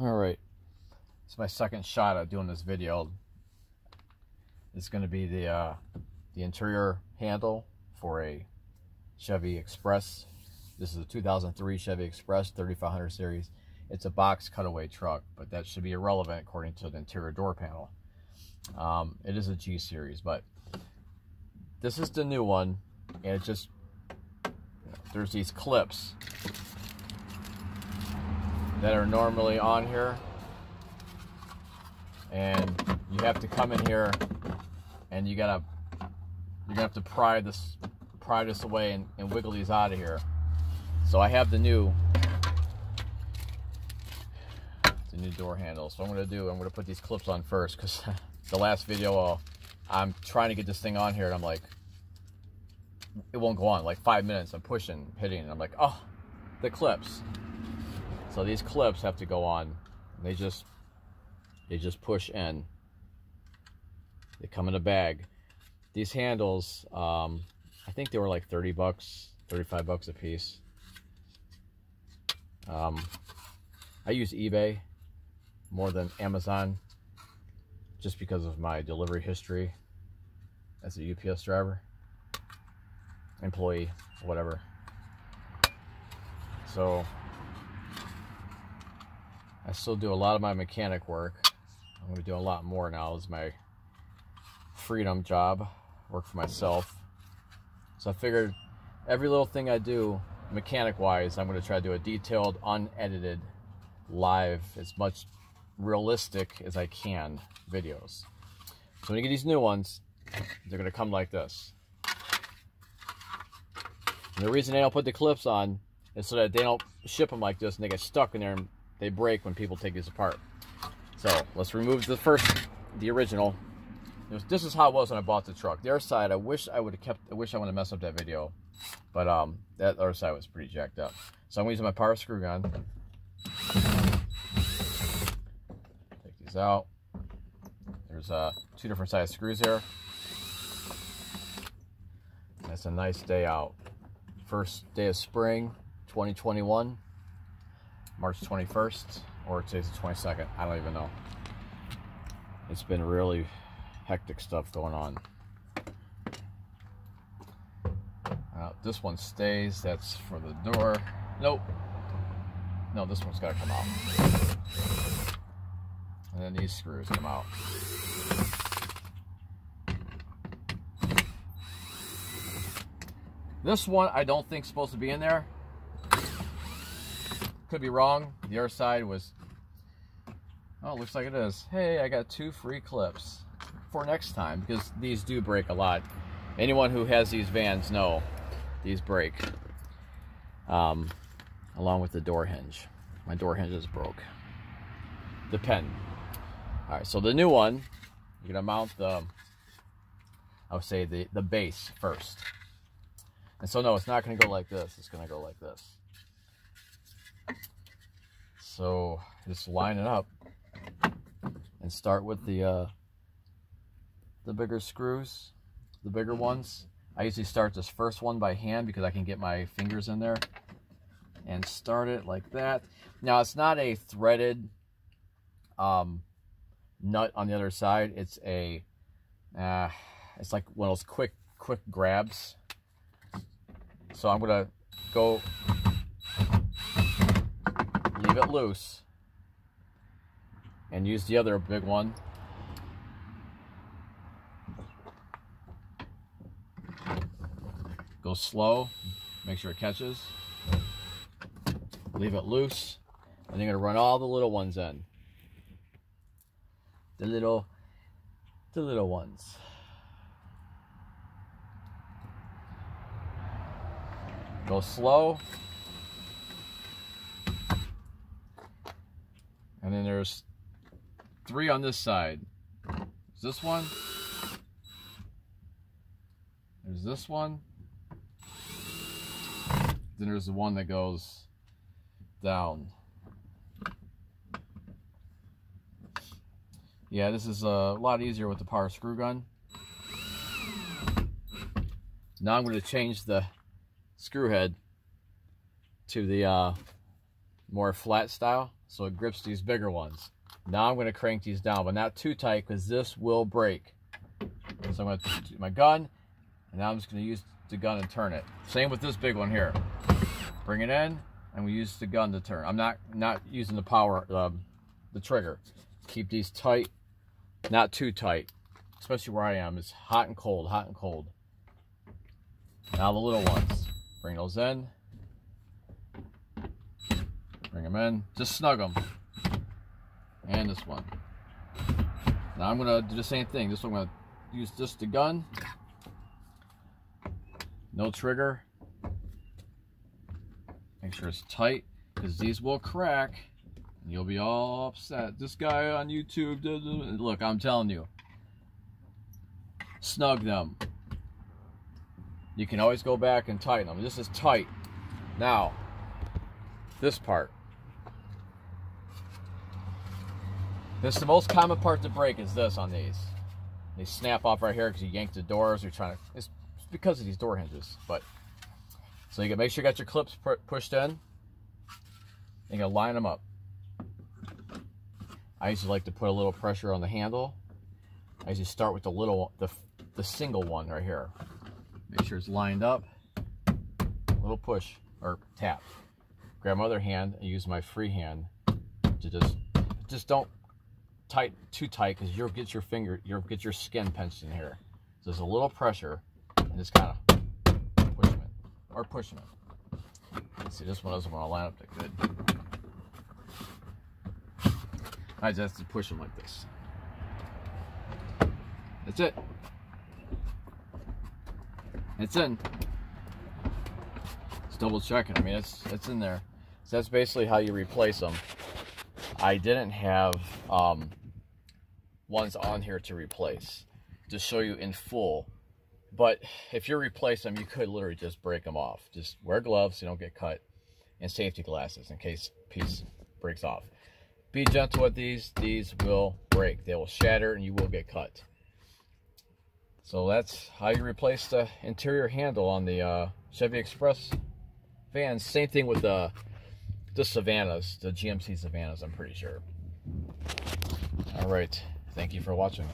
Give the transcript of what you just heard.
All right, it's my second shot at doing this video. It's going to be the uh, the interior handle for a Chevy Express. This is a 2003 Chevy Express 3500 series. It's a box cutaway truck, but that should be irrelevant according to the interior door panel. Um, it is a G series, but this is the new one, and it just there's these clips that are normally on here. And you have to come in here and you gotta you're gonna have to pry this pry this away and, and wiggle these out of here. So I have the new the new door handle. So I'm gonna do I'm gonna put these clips on first because the last video uh, I'm trying to get this thing on here and I'm like it won't go on. Like five minutes I'm pushing hitting and I'm like oh the clips so these clips have to go on. They just they just push in. They come in a bag. These handles, um, I think they were like 30 bucks, 35 bucks a piece. Um, I use eBay more than Amazon just because of my delivery history as a UPS driver, employee, whatever. So I still do a lot of my mechanic work. I'm going to do a lot more now as my freedom job, work for myself. So I figured every little thing I do mechanic-wise, I'm going to try to do a detailed, unedited, live, as much realistic as I can videos. So when you get these new ones, they're going to come like this. And the reason they don't put the clips on is so that they don't ship them like this and they get stuck in there and they break when people take these apart. So let's remove the first, the original. Was, this is how it was when I bought the truck. The other side, I wish I would have kept, I wish I would have messed up that video. But um, that other side was pretty jacked up. So I'm using my power screw gun. Take these out. There's uh, two different size screws here. That's a nice day out. First day of spring, 2021. March 21st or today's the 22nd. I don't even know. It's been really hectic stuff going on. Uh, this one stays. That's for the door. Nope. No, this one's got to come out. And then these screws come out. This one I don't think supposed to be in there. Could be wrong. The other side was, oh, looks like it is. Hey, I got two free clips for next time because these do break a lot. Anyone who has these vans know these break. Um, along with the door hinge. My door hinge is broke. The pen. All right, so the new one, you're gonna mount the, I would say the, the base first. And so no, it's not gonna go like this. It's gonna go like this. So just line it up and start with the uh, the bigger screws, the bigger ones. I usually start this first one by hand because I can get my fingers in there and start it like that. Now it's not a threaded um, nut on the other side. It's a, uh, it's like one of those quick, quick grabs. So I'm gonna go leave it loose. And use the other big one. Go slow. Make sure it catches. Leave it loose. And you're to run all the little ones in. The little the little ones. Go slow And then there's three on this side. There's this one. There's this one. Then there's the one that goes down. Yeah, this is a lot easier with the power screw gun. Now I'm going to change the screw head to the uh, more flat style so it grips these bigger ones. Now I'm going to crank these down, but not too tight because this will break. So I'm going to do my gun, and now I'm just going to use the gun and turn it. Same with this big one here. Bring it in, and we use the gun to turn. I'm not not using the power, um, the trigger. Keep these tight, not too tight, especially where I am. It's hot and cold, hot and cold. Now the little ones, bring those in. Bring them in, just snug them. And this one. Now I'm gonna do the same thing. This one I'm gonna use just the gun. No trigger. Make sure it's tight, because these will crack. And you'll be all upset. This guy on YouTube, look, I'm telling you. Snug them. You can always go back and tighten them. This is tight. Now, this part. This is the most common part to break is this on these. They snap off right here because you yank the doors. You're trying to, it's because of these door hinges. But, so you can make sure you got your clips pushed in. You line them up. I usually like to put a little pressure on the handle. I usually start with the little, the, the single one right here. Make sure it's lined up. A little push or tap. Grab my other hand and use my free hand to just, just don't tight, too tight because you'll get your finger, you'll get your skin pinched in here. So there's a little pressure and just kind of push in, or push in. Let's see, this one doesn't want to line up that good. I just have to push them like this. That's it. It's in. It's double checking. I mean, it's it's in there. So that's basically how you replace them. I didn't have um, ones on here to replace to show you in full. But if you replace them, you could literally just break them off. Just wear gloves so you don't get cut and safety glasses in case piece breaks off. Be gentle with these. These will break. They will shatter and you will get cut. So that's how you replace the interior handle on the uh, Chevy Express van. Same thing with the, the Savanas, the GMC Savanas, I'm pretty sure. All right. Thank you for watching.